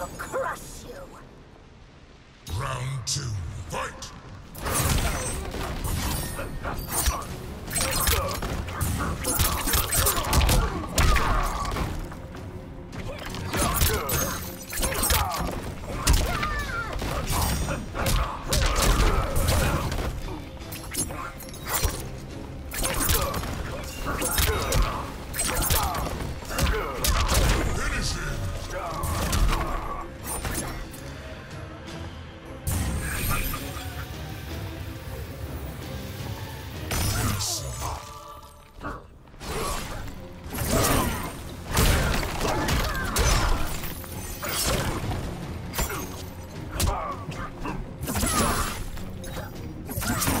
will crush you. Round two, fight! Digital.